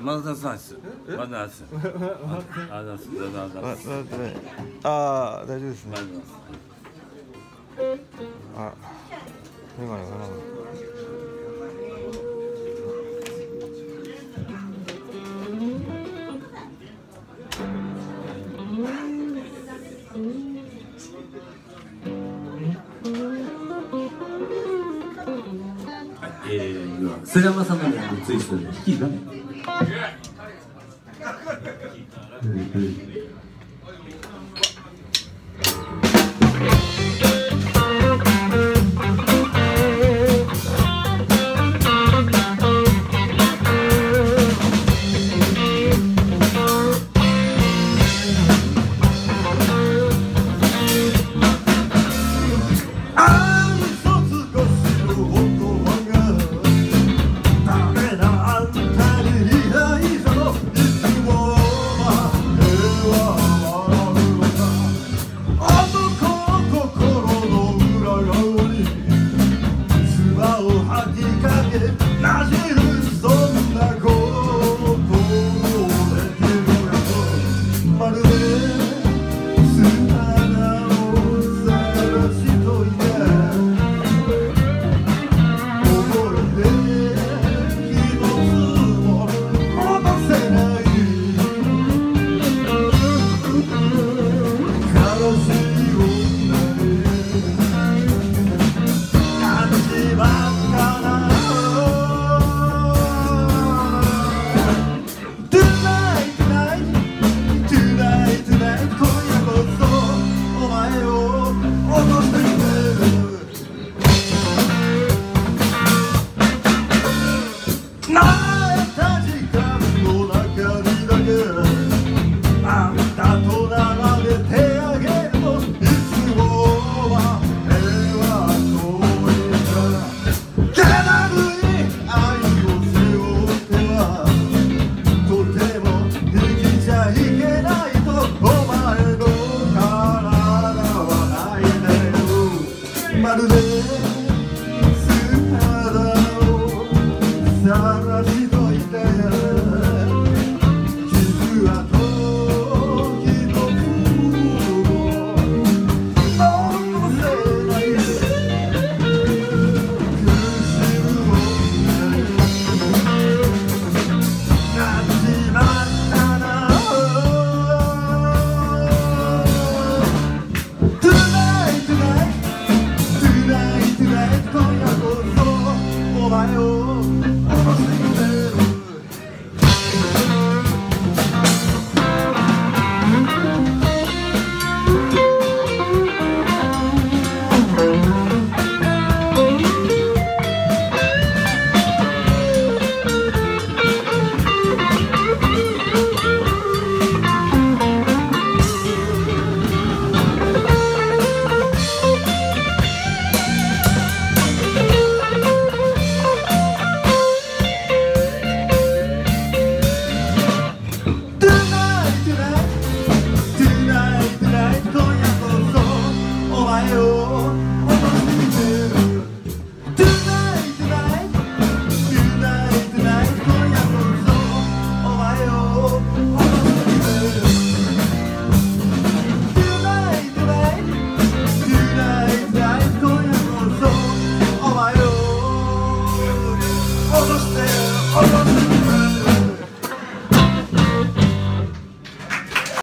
マダサイス。マダサイス。マダサイス。マダサイス。ああ、大丈夫ですね。あ、メガネなか。はい、えー、今、菅山さのツイストで引き金。Yeah. まるで